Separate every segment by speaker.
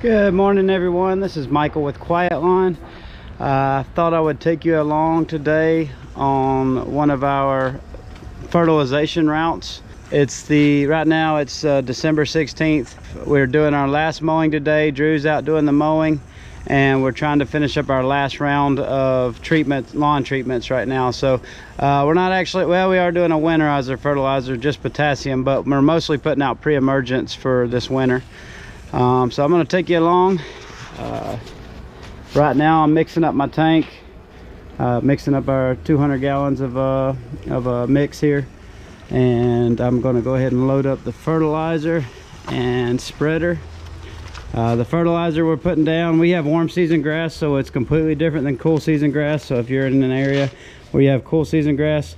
Speaker 1: Good morning everyone. This is Michael with Quiet Lawn. Uh, I thought I would take you along today on one of our fertilization routes. It's the right now it's uh, December 16th. We're doing our last mowing today. Drew's out doing the mowing and we're trying to finish up our last round of treatment lawn treatments right now so uh, we're not actually well we are doing a winterizer fertilizer just potassium but we're mostly putting out pre-emergence for this winter um, so I'm going to take you along. Uh, right now I'm mixing up my tank uh, mixing up our 200 gallons of, uh, of a mix here. And I'm going to go ahead and load up the fertilizer and spreader. Uh, the fertilizer we're putting down we have warm season grass so it's completely different than cool season grass. So if you're in an area where you have cool season grass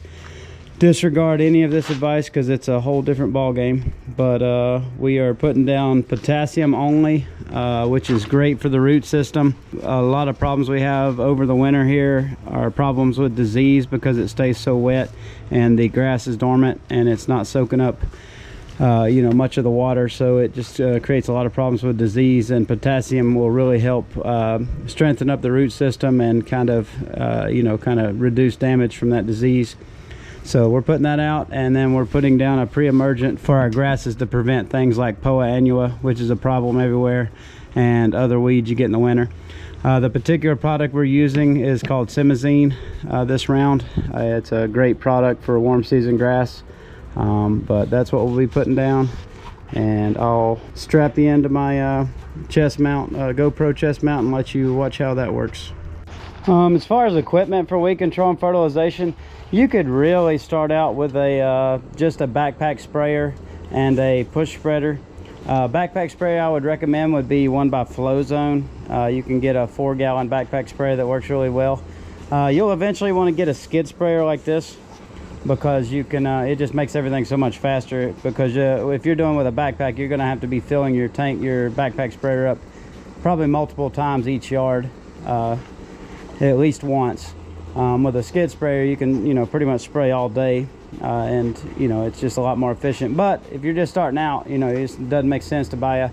Speaker 1: disregard any of this advice because it's a whole different ball game but uh, we are putting down potassium only uh, which is great for the root system. A lot of problems we have over the winter here are problems with disease because it stays so wet and the grass is dormant and it's not soaking up uh, you know much of the water. So it just uh, creates a lot of problems with disease and potassium will really help uh, strengthen up the root system and kind of uh, you know kind of reduce damage from that disease so we're putting that out and then we're putting down a pre-emergent for our grasses to prevent things like poa annua, which is a problem everywhere, and other weeds you get in the winter. Uh, the particular product we're using is called Simazine uh, this round. Uh, it's a great product for warm season grass, um, but that's what we'll be putting down. And I'll strap the end of my uh, chest mount, uh, GoPro chest mount, and let you watch how that works. Um, as far as equipment for weed control and fertilization, you could really start out with a uh, just a backpack sprayer and a push spreader. Uh, backpack sprayer I would recommend would be one by Flowzone. Uh, you can get a four gallon backpack sprayer that works really well. Uh, you'll eventually want to get a skid sprayer like this because you can uh, it just makes everything so much faster because uh, if you're doing with a backpack you're going to have to be filling your tank your backpack sprayer up probably multiple times each yard at least once. Um, with a skid sprayer, you can, you know, pretty much spray all day. Uh, and, you know, it's just a lot more efficient. But if you're just starting out, you know, it doesn't make sense to buy a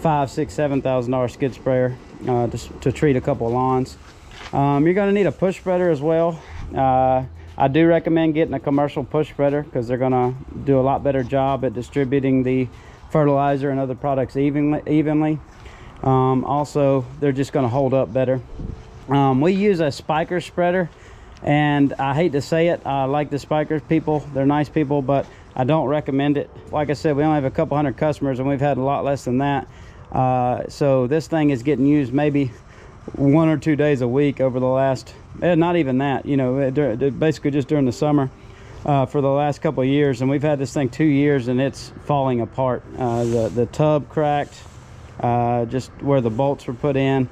Speaker 1: five, six, seven thousand dollar skid sprayer uh, to, to, treat a couple of lawns. Um, you're going to need a push spreader as well. Uh, I do recommend getting a commercial push spreader because they're going to do a lot better job at distributing the fertilizer and other products evenly. evenly. Um, also, they're just going to hold up better. Um, we use a Spyker spreader and I hate to say it, I like the Spykers people. They're nice people, but I don't recommend it. Like I said, we only have a couple hundred customers and we've had a lot less than that. Uh, so this thing is getting used maybe one or two days a week over the last, eh, not even that, you know, eh, basically just during the summer uh, for the last couple years. And we've had this thing two years and it's falling apart. Uh, the, the tub cracked, uh, just where the bolts were put in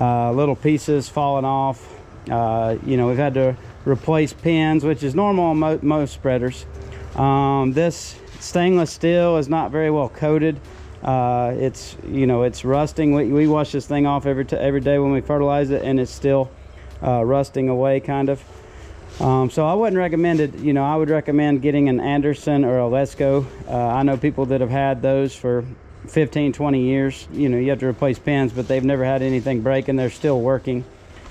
Speaker 1: uh, little pieces falling off. Uh, you know, we've had to replace pins, which is normal on mo most spreaders. Um, this stainless steel is not very well coated. Uh, it's, you know, it's rusting. We, we wash this thing off every, every day when we fertilize it and it's still uh, rusting away kind of. Um, so I wouldn't recommend it. You know, I would recommend getting an Anderson or a Lesco. Uh, I know people that have had those for 15 20 years you know you have to replace pins but they've never had anything break and they're still working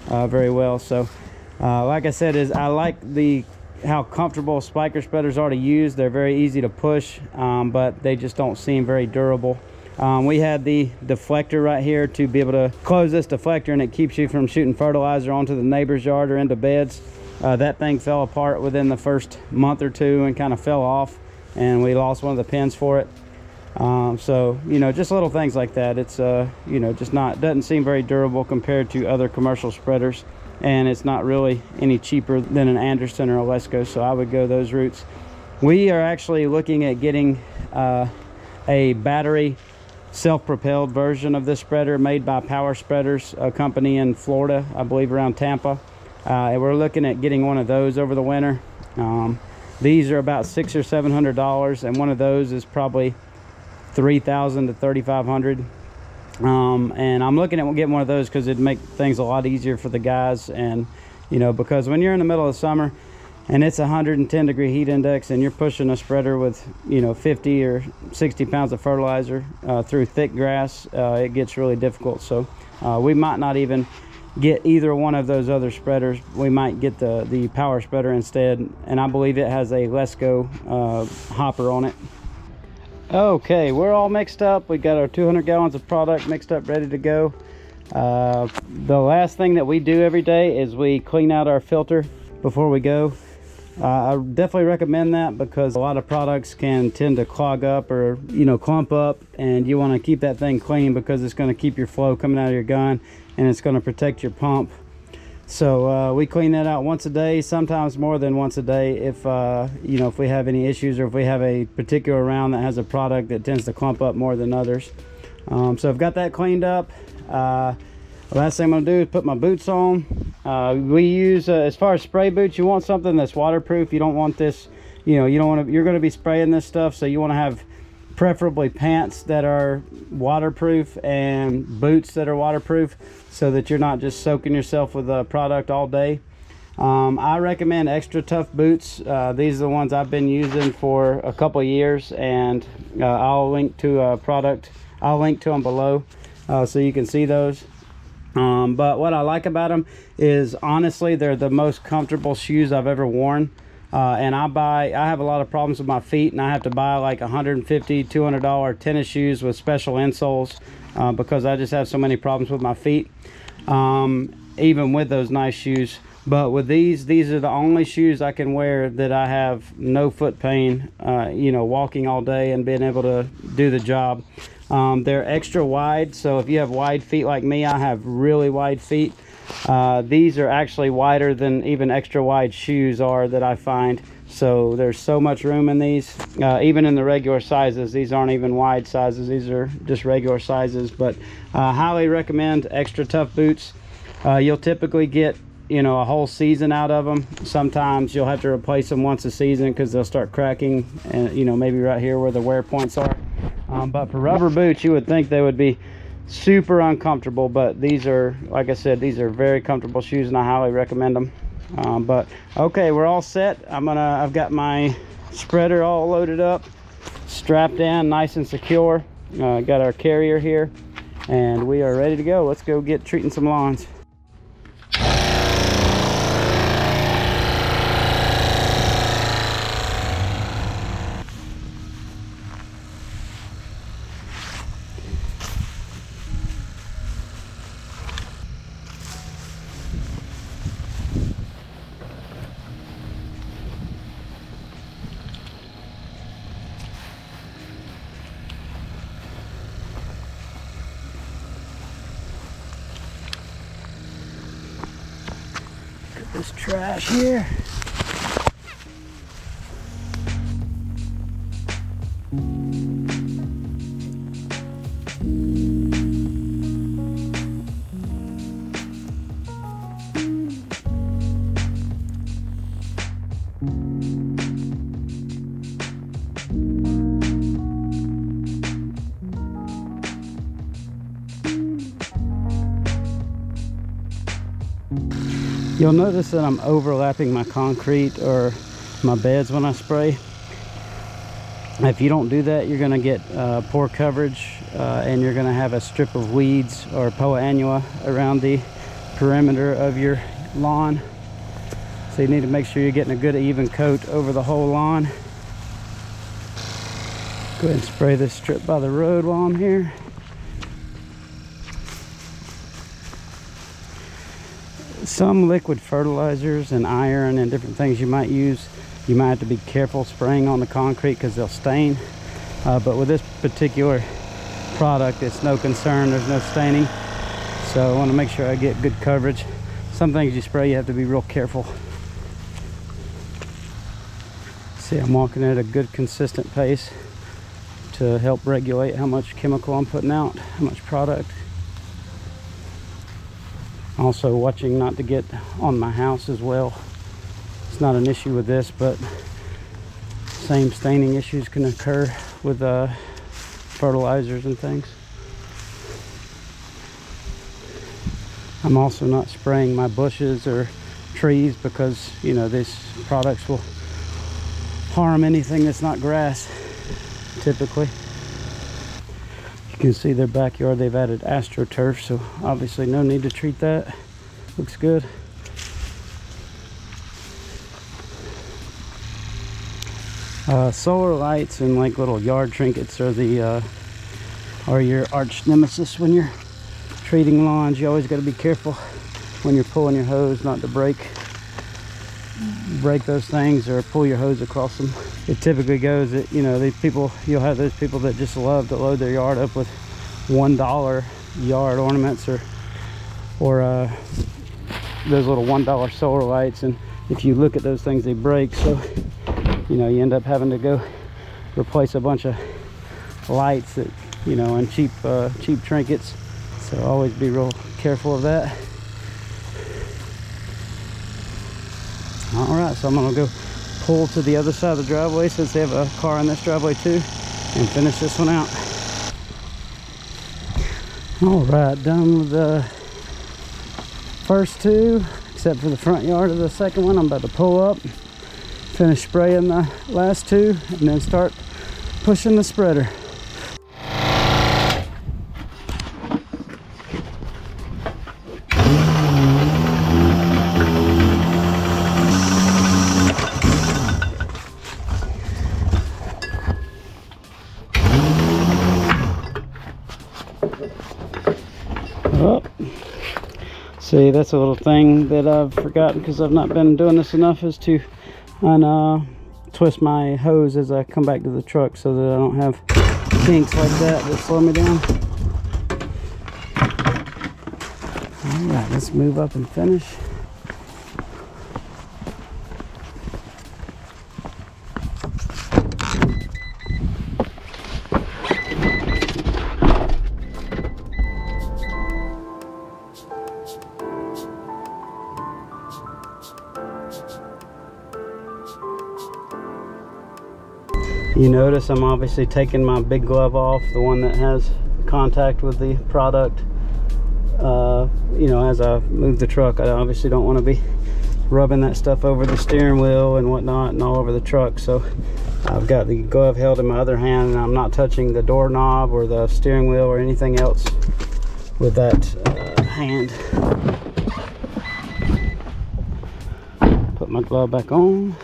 Speaker 1: uh, very well. So uh, like I said is I like the how comfortable Spyker spreaders are to use. They're very easy to push um, but they just don't seem very durable. Um, we had the deflector right here to be able to close this deflector and it keeps you from shooting fertilizer onto the neighbor's yard or into beds. Uh, that thing fell apart within the first month or two and kind of fell off and we lost one of the pins for it um, so you know just little things like that. It's uh you know just not doesn't seem very durable compared to other commercial spreaders. And it's not really any cheaper than an Anderson or a Lesco so I would go those routes. We are actually looking at getting uh, a battery self-propelled version of this spreader made by Power Spreaders a company in Florida I believe around Tampa. Uh, and we're looking at getting one of those over the winter. Um, these are about six or seven hundred dollars. And one of those is probably 3000 to 3500 um, and I'm looking at getting one of those because it'd make things a lot easier for the guys. And you know because when you're in the middle of summer and it's a 110 degree heat index and you're pushing a spreader with you know 50 or 60 pounds of fertilizer uh, through thick grass uh, it gets really difficult. So uh, we might not even get either one of those other spreaders. We might get the the power spreader instead. And i believe it has a lesco uh, hopper on it okay we're all mixed up. We got our 200 gallons of product mixed up ready to go. Uh, the last thing that we do every day is we clean out our filter before we go. Uh, I definitely recommend that because a lot of products can tend to clog up or you know clump up and you want to keep that thing clean because it's going to keep your flow coming out of your gun and it's going to protect your pump so uh, we clean that out once a day sometimes more than once a day if uh, you know if we have any issues or if we have a particular round that has a product that tends to clump up more than others. Um, so I've got that cleaned up. Uh, last thing I'm gonna do is put my boots on. Uh, we use uh, as far as spray boots you want something that's waterproof. You don't want this you know you don't want to you're going to be spraying this stuff so you want to have preferably pants that are waterproof and boots that are waterproof so that you're not just soaking yourself with a product all day. Um, I recommend XtraTuf boots. Uh, these are the ones I've been using for a couple years and uh, I'll link to a product I'll link to them below uh, so you can see those. Um, but what I like about them is honestly they're the most comfortable shoes I've ever worn uh, and I buy I have a lot of problems with my feet and I have to buy like 150 200 dollar tennis shoes with special insoles uh, because I just have so many problems with my feet. Um, even with those nice shoes. But with these these are the only shoes I can wear that I have no foot pain uh, you know walking all day and being able to do the job. Um, they're extra wide, so if you have wide feet like me, I have really wide feet. Uh, these are actually wider than even extra wide shoes are that I find. So there's so much room in these, uh, even in the regular sizes. These aren't even wide sizes, these are just regular sizes. But uh, highly recommend XtraTuf boots. Uh, you'll typically get you know a whole season out of them sometimes you'll have to replace them once a season because they'll start cracking and you know maybe right here where the wear points are um, but for rubber boots you would think they would be super uncomfortable but these are like i said these are very comfortable shoes and i highly recommend them. Um, but okay we're all set. I'm gonna i've got my spreader all loaded up strapped in nice and secure. Uh, got our carrier here and we are ready to go. Let's go get treating some lawns You'll notice that I'm overlapping my concrete or my beds when I spray. If you don't do that, you're gonna get uh, poor coverage uh, and you're gonna have a strip of weeds or poa annua around the perimeter of your lawn. So you need to make sure you're getting a good even coat over the whole lawn. Go ahead and spray this strip by the road while I'm here. Some liquid fertilizers and iron and different things you might use. You might have to be careful spraying on the concrete because they'll stain. Uh, but with this particular product it's no concern. There's no staining. So I want to make sure I get good coverage. Some things you spray you have to be real careful. See I'm walking at a good consistent pace to help regulate how much chemical I'm putting out how much product also watching not to get on my house as well. It's not an issue with this but same staining issues can occur with uh, fertilizers and things. I'm also not spraying my bushes or trees because you know these products will harm anything that's not grass typically you can see their backyard they've added astroturf so obviously no need to treat that. Looks good. Uh, solar lights and like little yard trinkets are the uh, are your arch nemesis when you're treating lawns. You always got to be careful when you're pulling your hose not to break break those things or pull your hose across them it typically goes that you know these people you'll have those people that just love to load their yard up with one dollar yard ornaments or or uh, those little one dollar solar lights. And if you look at those things they break. So you know you end up having to go replace a bunch of lights that you know and cheap uh, cheap trinkets. So always be real careful of that. All right so i'm gonna go pull to the other side of the driveway since they have a car in this driveway too and finish this one out. All right done with the first two except for the front yard of the second one. I'm about to pull up finish spraying the last two and then start pushing the spreader see that's a little thing that I've forgotten because I've not been doing this enough is to and uh, twist my hose as I come back to the truck so that I don't have kinks like that that slow me down. All right, let's move up and finish. You notice I'm obviously taking my big glove off, the one that has contact with the product. Uh, you know, as I move the truck, I obviously don't want to be rubbing that stuff over the steering wheel and whatnot and all over the truck. So I've got the glove held in my other hand and I'm not touching the doorknob or the steering wheel or anything else with that uh, hand. Put my glove back on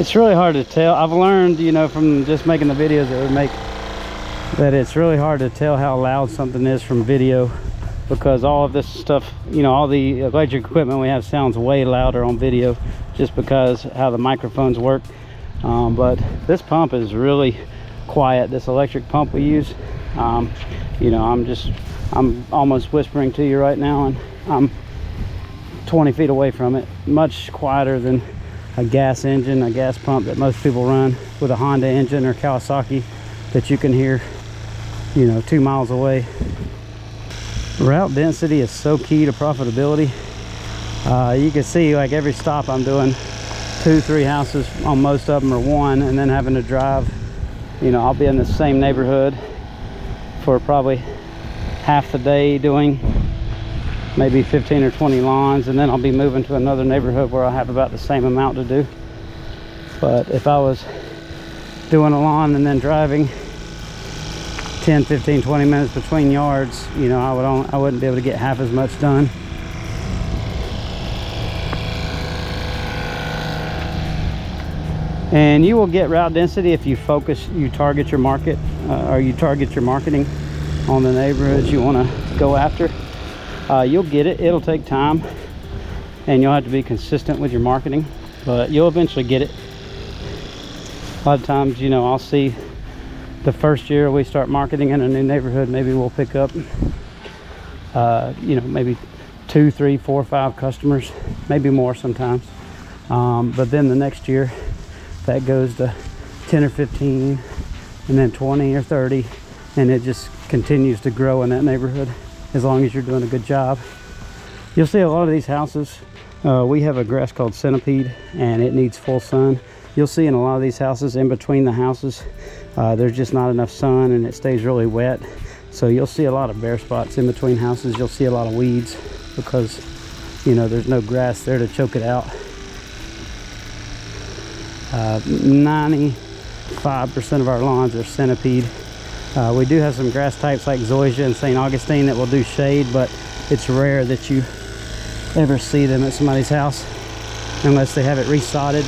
Speaker 1: it's really hard to tell. I've learned you know from just making the videos that we make that it's really hard to tell how loud something is from video because all of this stuff you know all the electric equipment we have sounds way louder on video just because how the microphones work. Um, but this pump is really quiet this electric pump we use. Um, you know i'm just i'm almost whispering to you right now and i'm 20 feet away from it much quieter than a gas engine, a gas pump that most people run with a Honda engine or Kawasaki that you can hear, you know, two miles away. Route density is so key to profitability. Uh, you can see like every stop I'm doing two, three houses on most of them or one and then having to drive, you know, I'll be in the same neighborhood for probably half the day doing maybe 15 or 20 lawns and then I'll be moving to another neighborhood where I have about the same amount to do. But if I was doing a lawn and then driving 10 15 20 minutes between yards you know I would only, I wouldn't be able to get half as much done. And you will get route density if you focus you target your market uh, or you target your marketing on the neighborhoods you want to go after uh, you'll get it. It'll take time and you'll have to be consistent with your marketing but you'll eventually get it. A lot of times you know i'll see the first year we start marketing in a new neighborhood maybe we'll pick up uh, you know maybe two three four five customers maybe more sometimes. Um, but then the next year that goes to 10 or 15 and then 20 or 30 and it just continues to grow in that neighborhood as long as you're doing a good job. You'll see a lot of these houses. Uh, we have a grass called centipede and it needs full sun. You'll see in a lot of these houses in between the houses, uh, there's just not enough sun and it stays really wet. So you'll see a lot of bare spots in between houses. You'll see a lot of weeds because you know there's no grass there to choke it out. 95% uh, of our lawns are centipede. Uh, we do have some grass types like zoysia and St. Augustine that will do shade, but it's rare that you ever see them at somebody's house unless they have it resodded.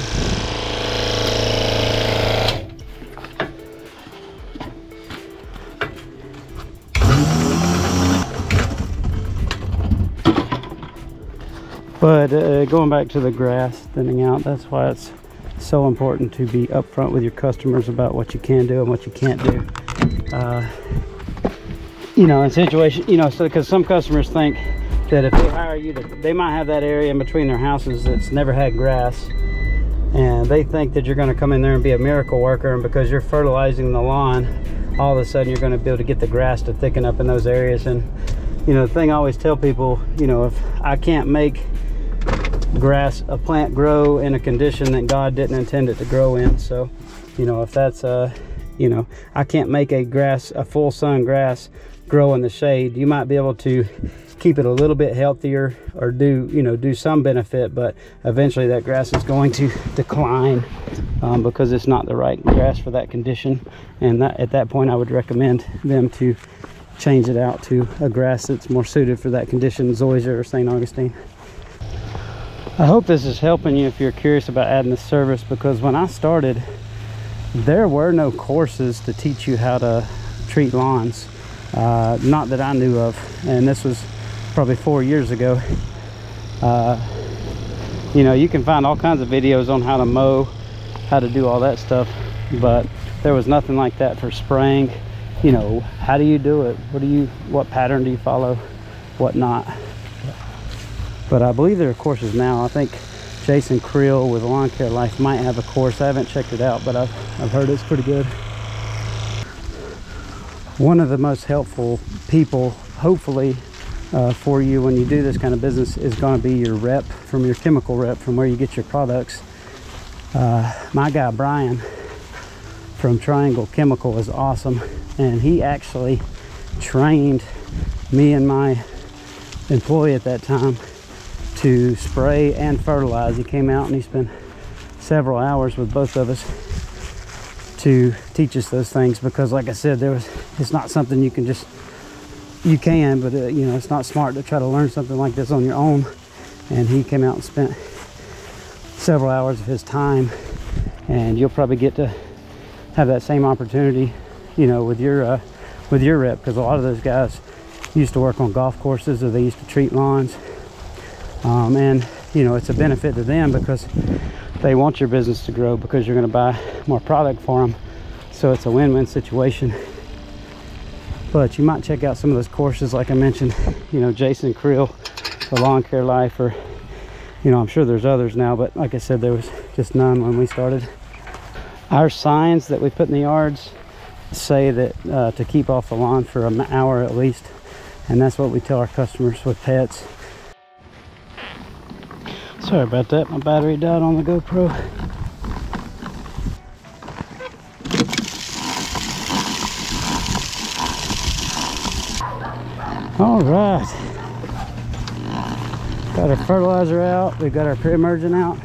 Speaker 1: But uh, going back to the grass thinning out, that's why it's so important to be upfront with your customers about what you can do and what you can't do. Uh, you know, in situation, you know, so because some customers think that if they hire you, that they might have that area in between their houses that's never had grass, and they think that you're going to come in there and be a miracle worker, and because you're fertilizing the lawn, all of a sudden you're going to be able to get the grass to thicken up in those areas. And you know, the thing I always tell people, you know, if I can't make grass a plant grow in a condition that God didn't intend it to grow in so you know if that's uh you know I can't make a grass a full sun grass grow in the shade you might be able to keep it a little bit healthier or do you know do some benefit but eventually that grass is going to decline um, because it's not the right grass for that condition and that at that point I would recommend them to change it out to a grass that's more suited for that condition zoysia or St. Augustine I hope this is helping you if you're curious about adding the service because when I started there were no courses to teach you how to treat lawns uh, not that I knew of and this was probably four years ago. Uh, you know you can find all kinds of videos on how to mow how to do all that stuff but there was nothing like that for spraying. You know how do you do it? What do you what pattern do you follow? What not? But I believe there are courses now. I think Jason Creel with Lawn Care Life might have a course. I haven't checked it out, but I've, I've heard it's pretty good. One of the most helpful people, hopefully, uh, for you when you do this kind of business is going to be your rep from your chemical rep from where you get your products. Uh, my guy Brian from Triangle Chemical is awesome, and he actually trained me and my employee at that time to spray and fertilize. He came out and he spent several hours with both of us to teach us those things because like I said there was it's not something you can just you can but uh, you know it's not smart to try to learn something like this on your own. And he came out and spent several hours of his time. And you'll probably get to have that same opportunity you know with your uh, with your rep because a lot of those guys used to work on golf courses or they used to treat lawns um, and you know it's a benefit to them because they want your business to grow because you're going to buy more product for them so it's a win-win situation. But you might check out some of those courses like i mentioned you know jason creel the lawn care life or you know i'm sure there's others now but like i said there was just none when we started. Our signs that we put in the yards say that uh, to keep off the lawn for an hour at least and that's what we tell our customers with pets Sorry about that, my battery died on the GoPro. All right. Got our fertilizer out, we've got our pre-emergent out.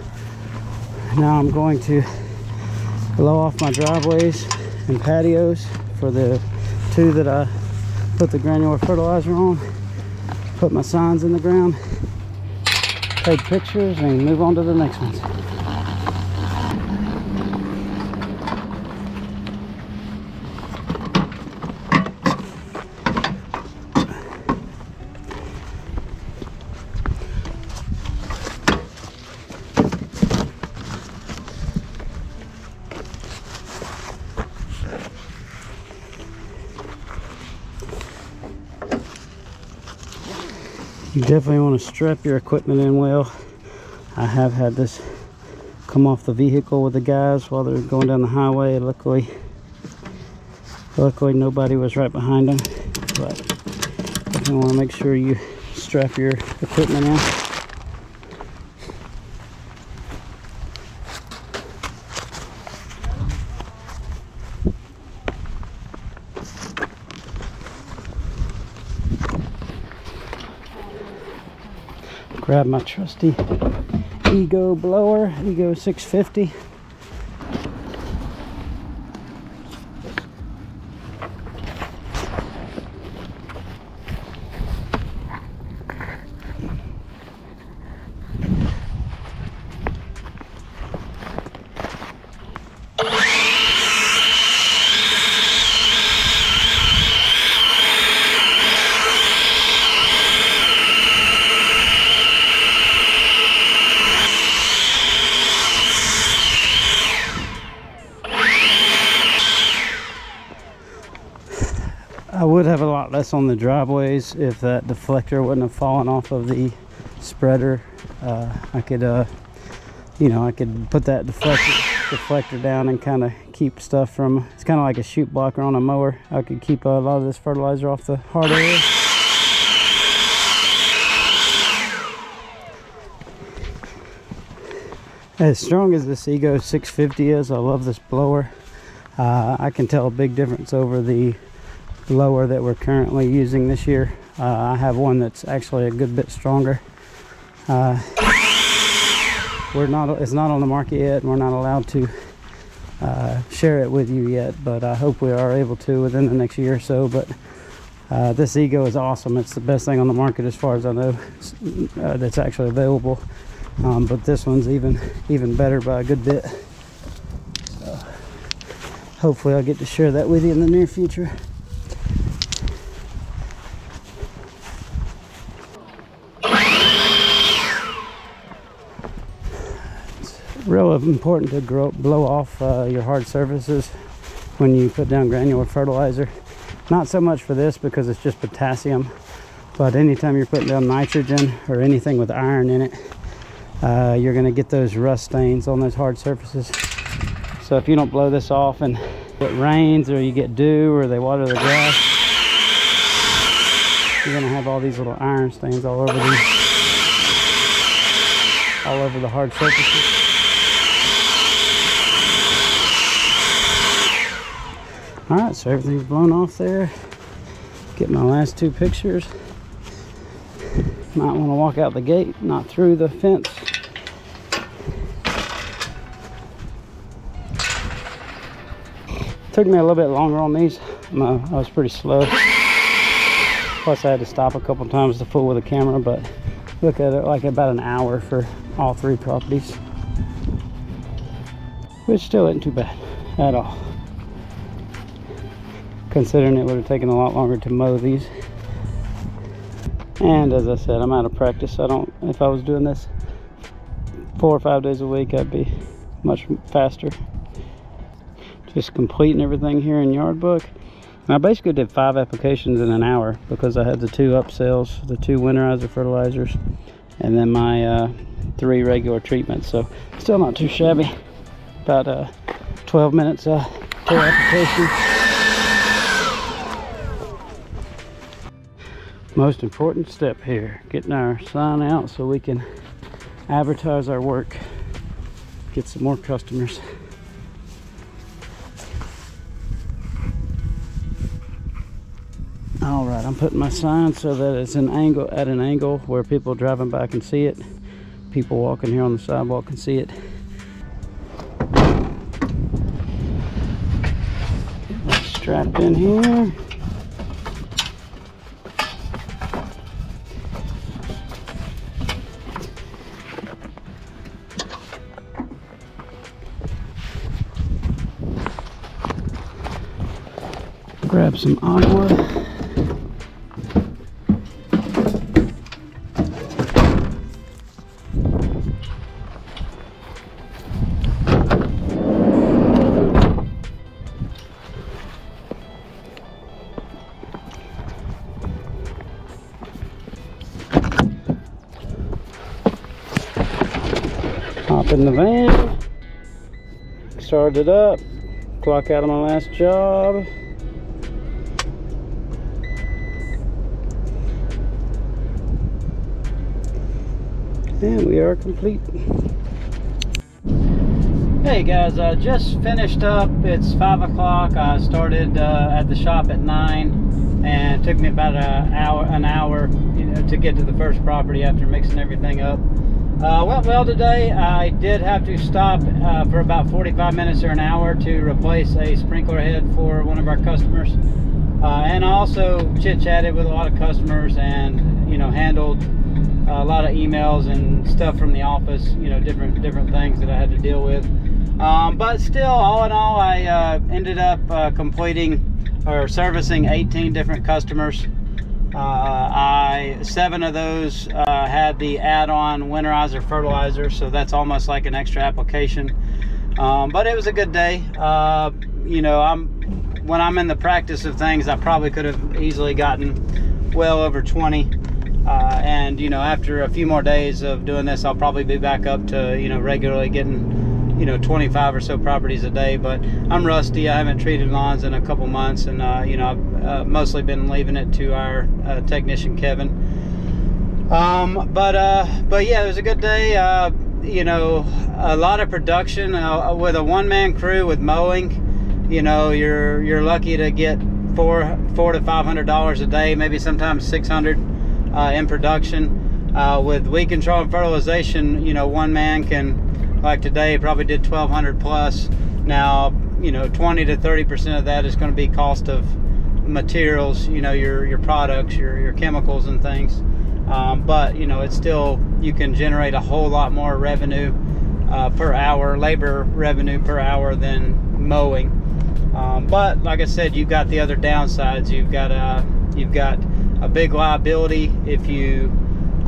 Speaker 1: Now I'm going to blow off my driveways and patios for the two that I put the granular fertilizer on. Put my signs in the ground take pictures and move on to the next ones. You definitely want to strap your equipment in well. I have had this come off the vehicle with the guys while they're going down the highway. Luckily luckily nobody was right behind them but you want to make sure you strap your equipment in Grab my trusty Ego blower, Ego 650. I would on the driveways if that deflector wouldn't have fallen off of the spreader. Uh, I could, uh, you know, I could put that deflector, deflector down and kind of keep stuff from, it's kind of like a chute blocker on a mower. I could keep a lot of this fertilizer off the hard area. As strong as this Ego 650 is, I love this blower. Uh, I can tell a big difference over the blower that we're currently using this year. Uh, I have one that's actually a good bit stronger. Uh, we're not, it's not on the market yet, and we're not allowed to uh, share it with you yet, but I hope we are able to within the next year or so. But uh, this Ego is awesome. It's the best thing on the market as far as I know uh, that's actually available. Um, but this one's even even better by a good bit. So hopefully I'll get to share that with you in the near future. real important to grow, blow off uh, your hard surfaces when you put down granular fertilizer. Not so much for this because it's just potassium, but anytime you're putting down nitrogen or anything with iron in it, uh, you're going to get those rust stains on those hard surfaces. So if you don't blow this off and it rains or you get dew or they water the grass, you're going to have all these little iron stains all over the all over the hard surfaces. All right so everything's blown off there. Get my last two pictures. Might want to walk out the gate not through the fence. Took me a little bit longer on these. I was pretty slow. Plus I had to stop a couple times to fool with the camera but look at it like about an hour for all three properties. Which still isn't too bad at all considering it would have taken a lot longer to mow these. And as I said I'm out of practice I don't if I was doing this four or five days a week I'd be much faster. Just completing everything here in yard Yardbook I basically did five applications in an hour because I had the two upsells the two winterizer fertilizers and then my uh, three regular treatments. So still not too shabby. About uh, 12 minutes uh, per application most important step here getting our sign out so we can advertise our work get some more customers. All right i'm putting my sign so that it's an angle at an angle where people driving by can see it people walking here on the sidewalk can see it. Strapped in here some agua. Hop in the van, start it up, clock out of my last job. And we are complete hey guys i just finished up it's five o'clock i started uh, at the shop at nine and it took me about an hour, an hour, you know, to get to the first property after mixing everything up. Uh, went well today. I did have to stop uh, for about 45 minutes or an hour to replace a sprinkler head for one of our customers. Uh, and also chit-chatted with a lot of customers and, you know, handled a lot of emails and stuff from the office, you know, different different things that I had to deal with. Um, but still, all in all, I uh, ended up uh, completing or servicing 18 different customers. Uh, I seven of those uh, had the add-on winterizer fertilizer, so that's almost like an extra application. Um, but it was a good day. Uh, you know, I'm when I'm in the practice of things, I probably could have easily gotten well over 20. Uh, and you know, after a few more days of doing this, I'll probably be back up to you know regularly getting you know 25 or so properties a day. But i'm rusty. I haven't treated lawns in a couple months. And uh, you know i've uh, mostly been leaving it to our uh, technician kevin. Um, but uh, but yeah it was a good day. Uh, you know a lot of production uh, with a one-man crew with mowing. You know you're you're lucky to get four four to five hundred dollars a day maybe sometimes 600 in production. With weed control and fertilization you know one man can like today probably did 1200 plus. Now you know 20 to 30 percent of that is going to be cost of materials you know your your products your your chemicals and things. Um, but you know it's still you can generate a whole lot more revenue uh, per hour labor revenue per hour than mowing. Um, but like I said you've got the other downsides. You've got uh, you've got a big liability if you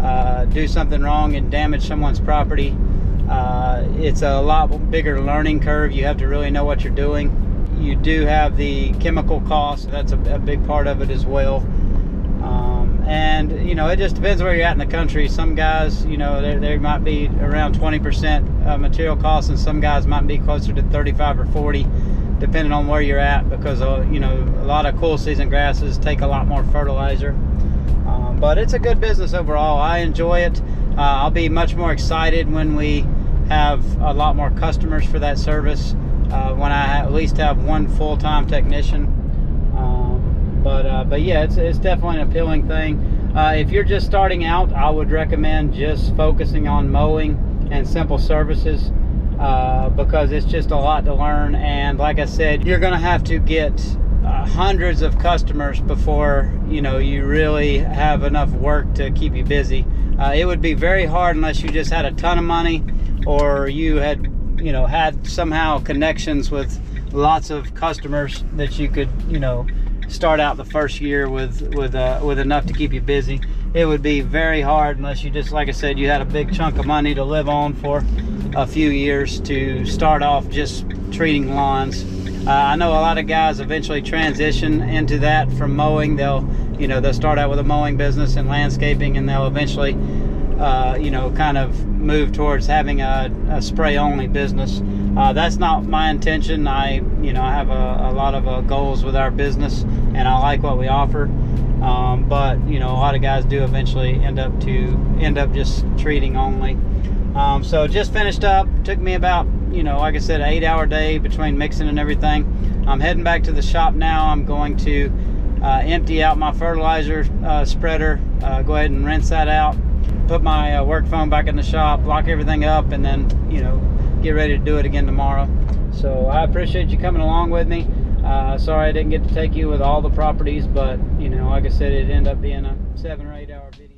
Speaker 1: uh, do something wrong and damage someone's property uh, it's a lot bigger learning curve. You have to really know what you're doing. You do have the chemical cost. That's a, a big part of it as well. Um, and, you know, it just depends where you're at in the country. Some guys, you know, there, there might be around 20% material costs and some guys might be closer to 35 or 40 depending on where you're at because, uh, you know, a lot of cool season grasses take a lot more fertilizer. Um, but it's a good business overall. I enjoy it. Uh, I'll be much more excited when we have a lot more customers for that service uh, when I at least have one full-time technician. Um, but uh, but yeah, it's, it's definitely an appealing thing. Uh, if you're just starting out, I would recommend just focusing on mowing and simple services uh, because it's just a lot to learn. And like I said, you're going to have to get uh, hundreds of customers before you know you really have enough work to keep you busy. Uh, it would be very hard unless you just had a ton of money or you had you know had somehow connections with lots of customers that you could you know start out the first year with with uh, with enough to keep you busy it would be very hard unless you just like I said you had a big chunk of money to live on for a few years to start off just treating lawns uh, I know a lot of guys eventually transition into that from mowing they'll you know they'll start out with a mowing business and landscaping and they'll eventually uh, you know, kind of move towards having a, a spray only business. Uh, that's not my intention. I, you know, I have a, a lot of uh, goals with our business and I like what we offer. Um, but, you know, a lot of guys do eventually end up to end up just treating only. Um, so just finished up. Took me about, you know, like I said, eight hour day between mixing and everything. I'm heading back to the shop now. I'm going to uh, empty out my fertilizer uh, spreader, uh, go ahead and rinse that out put my uh, work phone back in the shop, lock everything up, and then, you know, get ready to do it again tomorrow. So I appreciate you coming along with me. Uh, sorry I didn't get to take you with all the properties, but, you know, like I said, it ended up being a seven or eight hour video.